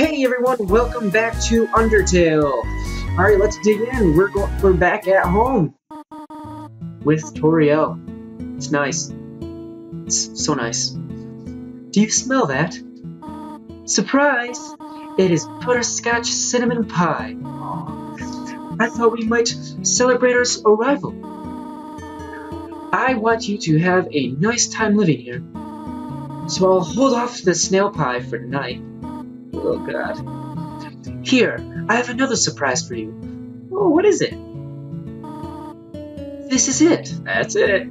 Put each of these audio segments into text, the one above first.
Hey everyone, welcome back to Undertale. All right, let's dig in. We're we're back at home with Toriel. It's nice. It's so nice. Do you smell that? Surprise! It is butterscotch cinnamon pie. I thought we might celebrate our arrival. I want you to have a nice time living here, so I'll hold off the snail pie for tonight. Oh god. Here, I have another surprise for you. Oh, what is it? This is it. That's it.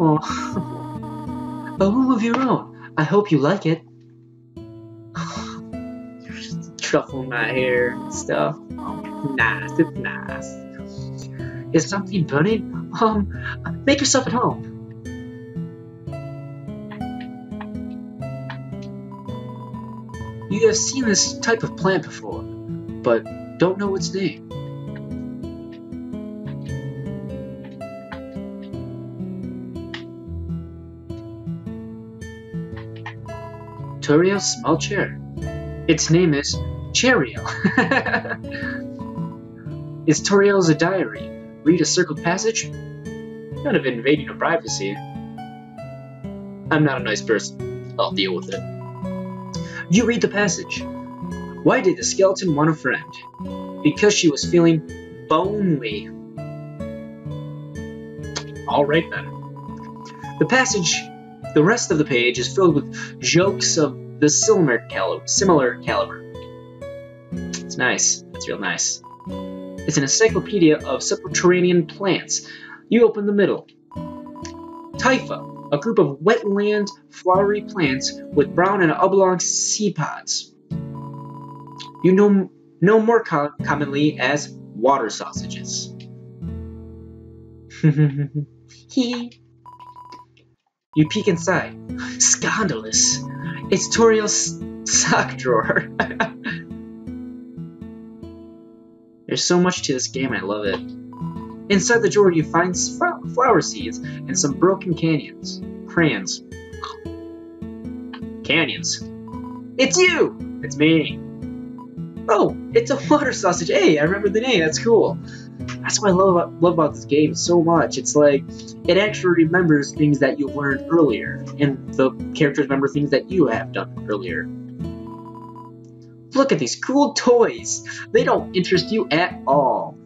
Oh. A room of your own. I hope you like it. Just truffle my hair and stuff. Nice. It's nice. Is something burning? Um, make yourself at home. You have seen this type of plant before, but don't know its name. Toriel's small chair. Its name is Chariel. is Toriel's a diary? Read a circled passage? None of invading her privacy. I'm not a nice person. I'll deal with it. You read the passage. Why did the skeleton want a friend? Because she was feeling lonely. Alright then. The passage, the rest of the page is filled with jokes of the similar caliber. Similar caliber. It's nice. It's real nice. It's an encyclopedia of subterranean plants. You open the middle. Typha, a group of wetland flowery plants with brown and oblong seed pods. You know, know more co commonly as water sausages. You peek inside. Scandalous. It's Toriel's sock drawer. There's so much to this game, I love it. Inside the drawer, you find flower seeds and some broken canyons. Crayons. Canyons. It's you! It's me. Oh, it's a water sausage. Hey, I remember the name. That's cool. That's what I love about, love about this game so much. It's like it actually remembers things that you learned earlier, and the characters remember things that you have done earlier. Look at these cool toys. They don't interest you at all.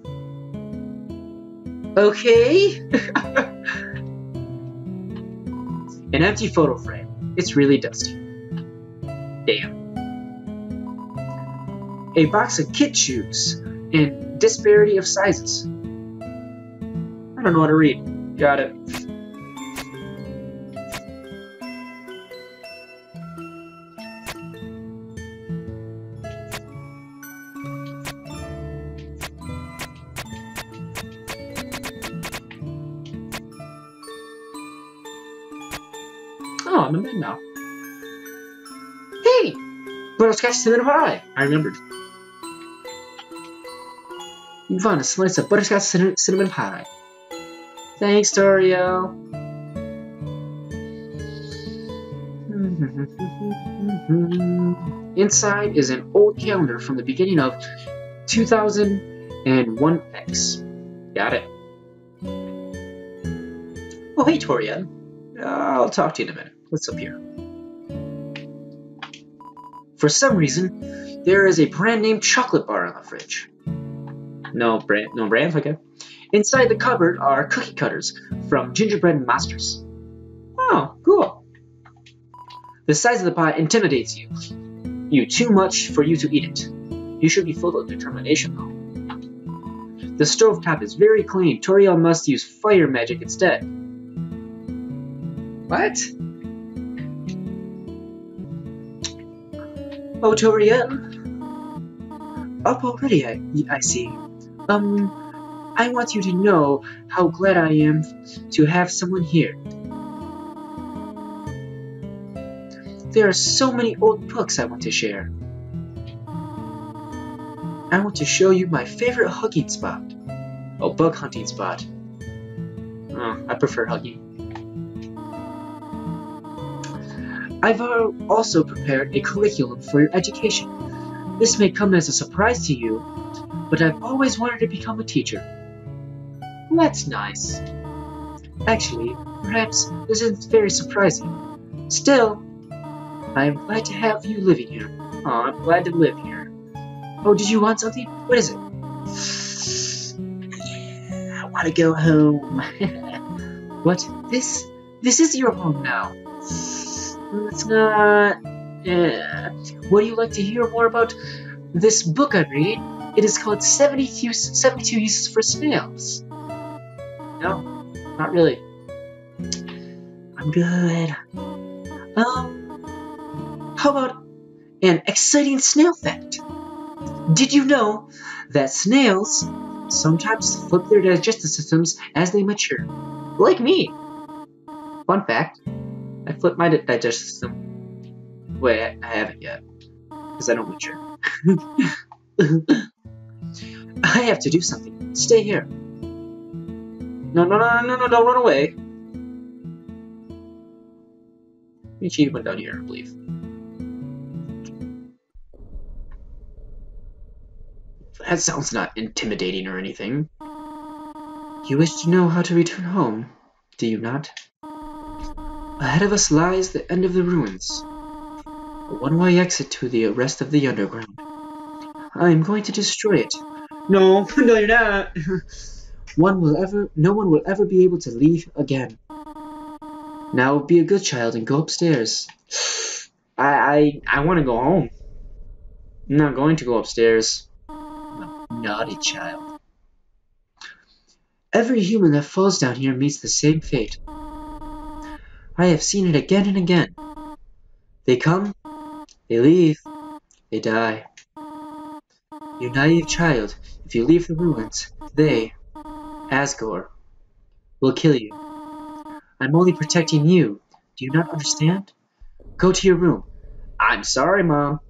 Okay? An empty photo frame. It's really dusty. Damn. A box of kit shoes in disparity of sizes. I don't know how to read. Got it. Butterscotch cinnamon pie! I remembered. A slice of butterscotch cinnamon pie. Thanks, Dario. Inside is an old calendar from the beginning of 2001X. Got it. Oh, hey, Toriel. I'll talk to you in a minute. What's up here? For some reason, there is a brand name chocolate bar on the fridge. No brand, no brand, Okay. Inside the cupboard are cookie cutters from Gingerbread Masters. Oh, cool. The size of the pie intimidates you. You too much for you to eat it. You should be full of determination, though. The stovetop is very clean. Toriel must use fire magic instead. What? Oh, Toriel. Up already, I, I see. Um, I want you to know how glad I am to have someone here. There are so many old books I want to share. I want to show you my favorite hugging spot. Oh, bug hunting spot. Oh, I prefer hugging. I've also prepared a curriculum for your education. This may come as a surprise to you, but I've always wanted to become a teacher. That's nice. Actually, perhaps this isn't very surprising. Still, I am glad to have you living here. Oh, I'm glad to live here. Oh, did you want something? What is it? I want to go home. what? This? This is your home now. It's not. Uh, would you like to hear more about this book I'm reading? It is called 72, 72 Uses for Snails. No, not really. I'm good. Um, how about an exciting snail fact? Did you know that snails sometimes flip their digestive systems as they mature? Like me. Fun fact, I flip my digestive system. Wait, I haven't yet. Because I don't mature. I have to do something. Stay here. No, no, no, no, no, don't run away. Michi went down here, I believe. That sounds not intimidating or anything. You wish to know how to return home, do you not? Ahead of us lies the end of the ruins, a one-way exit to the rest of the underground. I am going to destroy it. No, no, you're not. one will ever, no one will ever be able to leave again. Now be a good child and go upstairs. I, I, I want to go home. I'm not going to go upstairs. I'm a naughty child. Every human that falls down here meets the same fate. I have seen it again and again. They come, they leave, they die. You naive child, if you leave the ruins, they, Asgore, will kill you. I'm only protecting you. Do you not understand? Go to your room. I'm sorry, Mom.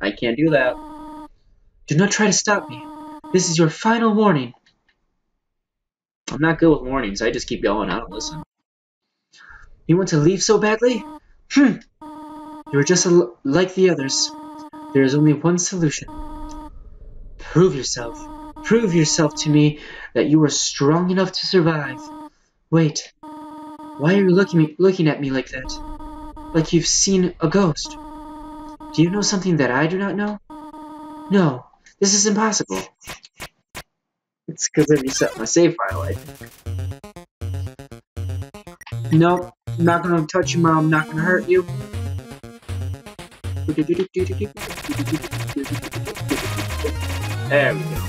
I can't do that. Do not try to stop me. This is your final warning. I'm not good with warnings. I just keep going. I don't listen. You want to leave so badly? Hmm. You're just like the others. There is only one solution. Prove yourself. Prove yourself to me that you are strong enough to survive. Wait. Why are you looking, looking at me like that? Like you've seen a ghost. Do you know something that I do not know? No. This is impossible. It's because I reset my save file, I think. Nope. I'm not gonna touch you, Mom. I'm not gonna hurt you. There we go.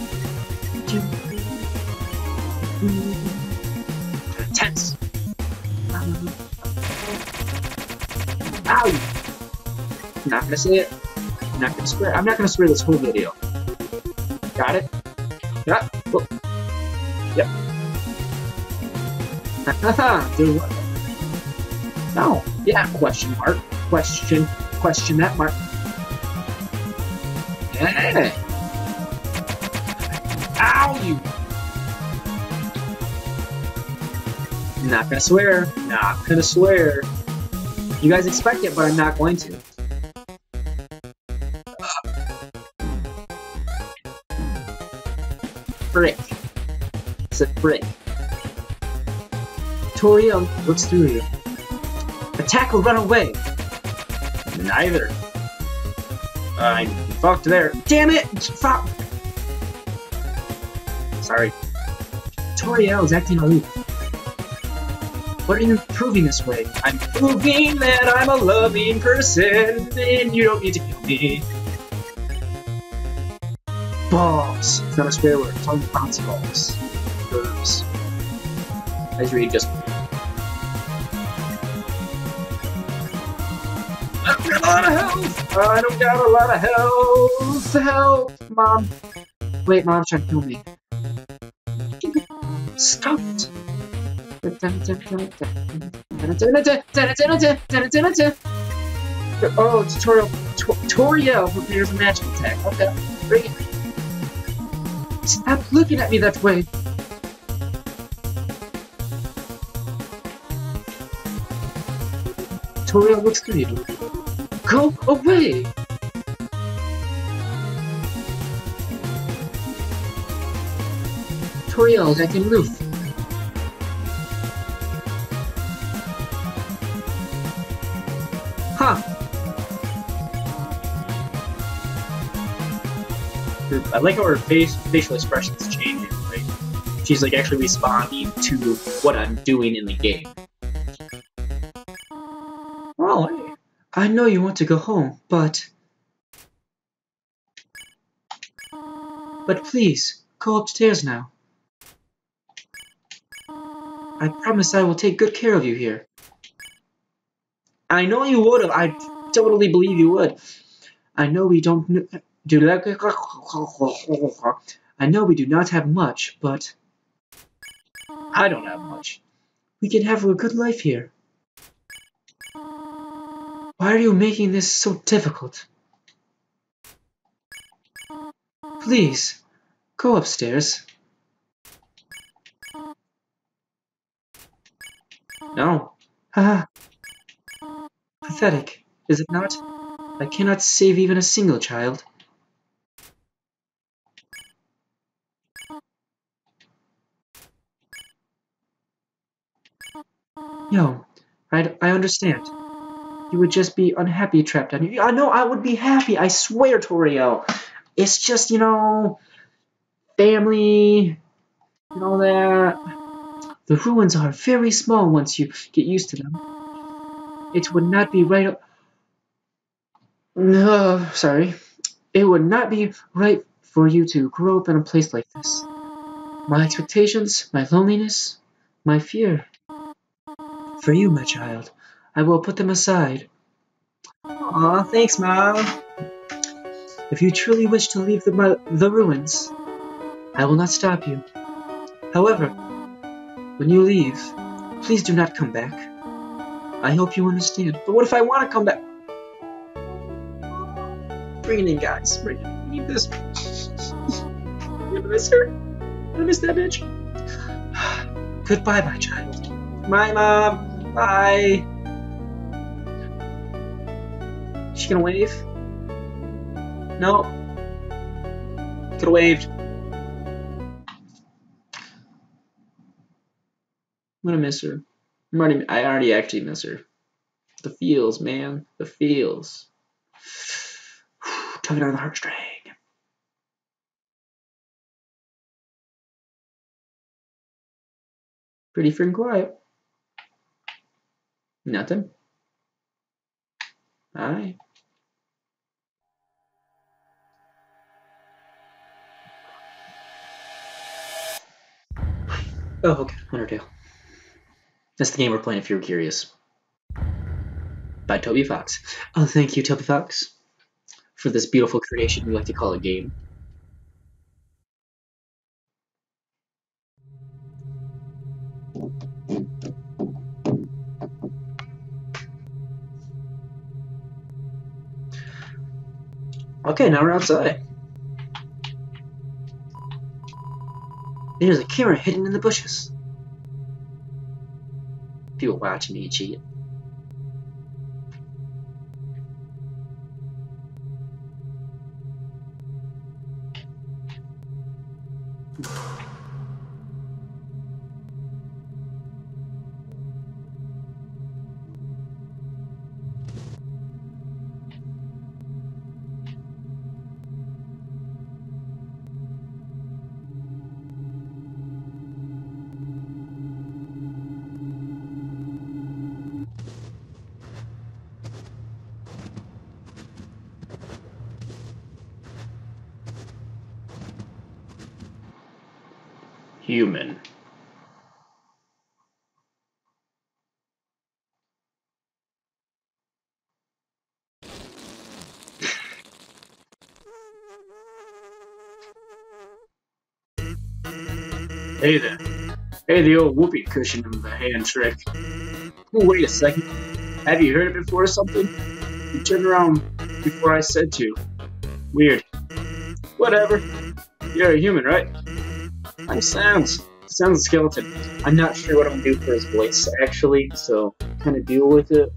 Tense. Ow! I'm not gonna say it. I'm not gonna swear. I'm not gonna swear this whole video. Got it? Oh. Yep. No. Yeah. Question mark. Question. Question that mark. Yeah. Ow, you. Not gonna swear. Not gonna swear. You guys expect it, but I'm not going to. Frick. It's a frick. Toriel looks through you. Attack or run away? Neither. I'm fucked there. Damn it! Fuck! Sorry. Toriel is acting aloof. What are you proving this way? I'm proving that I'm a loving person, and you don't need to kill me. Balls. It's not a swear word. It's only bouncy balls. Verbs. I just read just. A lot of health! I don't got a lot of health! Help! Mom. Wait, Mom's trying to kill me. Stop! Oh, tutorial. Toriel prepares a magic attack. Okay, bring it. Stop looking at me that way. Toriel looks you. Go away! Tutorials, I can move. Huh. I like how her face, facial expressions change. Right? She's like actually responding to what I'm doing in the game. I know you want to go home, but but please go upstairs now. I promise I will take good care of you here. I know you would have. I totally believe you would. I know we don't do I know we do not have much, but I don't have much. We can have a good life here. Why are you making this so difficult? Please, go upstairs. No. Haha. Pathetic, is it not? I cannot save even a single child. No, I, I understand. You would just be unhappy trapped on you. I know I would be happy, I swear, Toriel. It's just, you know, family and all that. The ruins are very small once you get used to them. It would not be right. No, sorry. It would not be right for you to grow up in a place like this. My expectations, my loneliness, my fear. For you, my child, I will put them aside. Aw, thanks, Mom. If you truly wish to leave the, the ruins, I will not stop you. However, when you leave, please do not come back. I hope you understand. But what if I want to come back? Bring it in, guys. Bring it. Need this. you miss her? I miss that bitch. Goodbye, my child. Bye, Mom. Bye. Gonna wave? No. Could have waved. I'm gonna miss her. I'm already, I already actually miss her. The feels, man. The feels. Tugging on the heartstring. Pretty freaking quiet. Nothing. Alright. Oh, okay. Undertale. That's the game we're playing if you're curious. By Toby Fox. Oh, thank you, Toby Fox, for this beautiful creation we like to call a game. Okay, now we're outside. There's a camera hidden in the bushes. People watching me cheat. Human. Hey there. Hey, the old whoopee cushion and the hand trick. Wait a second. Have you heard it before or something? You turned around before I said to. Weird. Whatever. You're a human, right? I'm Sans. Sans Skeleton. I'm not sure what I'm gonna do for his voice, actually, so kind of deal with it.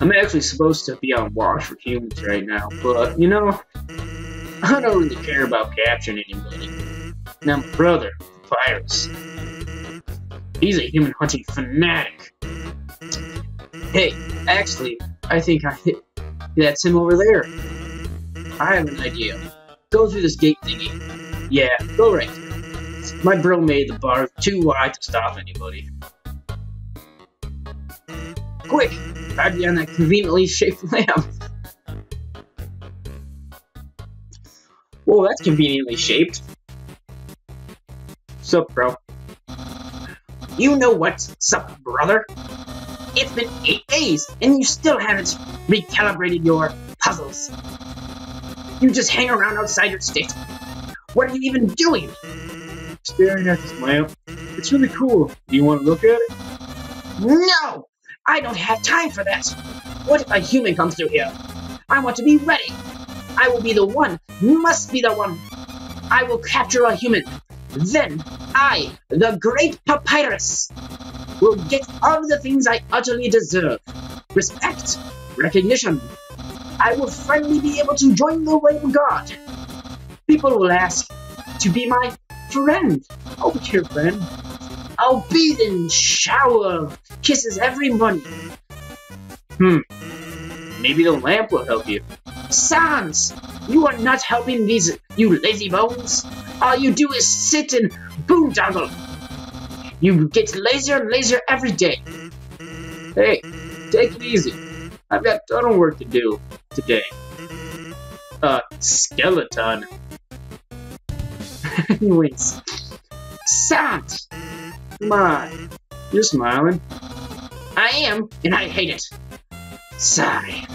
I'm actually supposed to be on watch for humans right now, but, you know, I don't really care about capturing anybody. Now, my brother, Papyrus. He's a human hunting fanatic. Hey, actually, I think I hit that's him over there. I have an idea. Go through this gate thingy. Yeah, go right. My bro made the bar too wide to stop anybody. Quick! Hide behind that conveniently shaped lamp. Whoa, that's conveniently shaped. Sup, bro? You know what's sup, brother? It's been eight days, and you still haven't recalibrated your puzzles. You just hang around outside your state. What are you even doing? Staring at this lamp. It's really cool. Do you want to look at it? No! I don't have time for that. What if a human comes through here? I want to be ready. I will be the one. Must be the one. I will capture a human. Then I, the great Papyrus, will get all the things I utterly deserve. Respect, recognition, I will finally be able to join the way of God. People will ask to be my friend. Oh, dear friend. I'll bathe in shower kisses every morning. Hmm. Maybe the lamp will help you. Sans, you are not helping these, you lazy bones. All you do is sit and boondoggle. You get lazier and lazier every day. Hey, take it easy. I've got ton of work to do today. Uh, skeleton. Anyways, Sans, come on. You're smiling. I am, and I hate it. Sigh.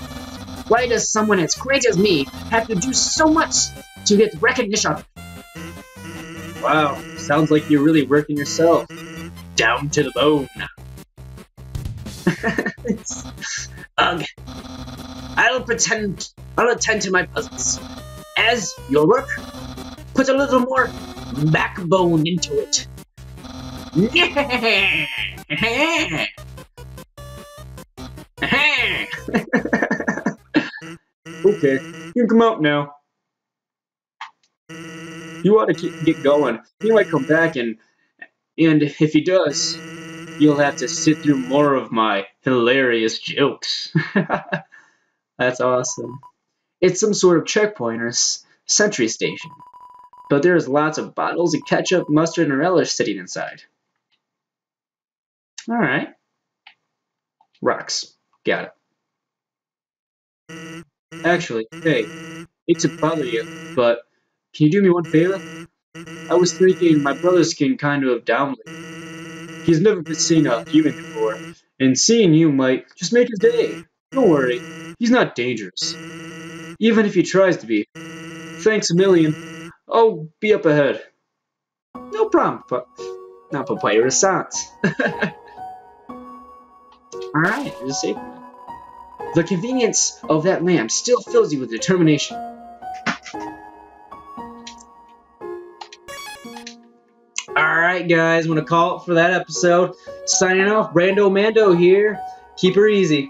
Why does someone as great as me have to do so much to get recognition? Wow, sounds like you're really working yourself. Down to the bone. Ugh. I'll pretend I'll attend to my puzzles. As your work, put a little more backbone into it. okay, you can come out now. You ought to keep, get going. He might come back and and if he does, you'll have to sit through more of my hilarious jokes. That's awesome. It's some sort of checkpoint or sentry station. But there's lots of bottles of ketchup, mustard, and relish sitting inside. Alright. Rocks. Got it. Actually, hey, hate to bother you, but can you do me one favor? I was thinking my brother's skin kind of downly. He's never been seen a human before, and seeing you might just make his day. Don't worry, he's not dangerous. Even if he tries to be. Thanks a million. I'll be up ahead. No problem, but not papyrus sans. Alright, just safe. The convenience of that lamp still fills you with determination. Alright guys, I'm gonna call it for that episode. Signing off, Brando Mando here. Keep her easy.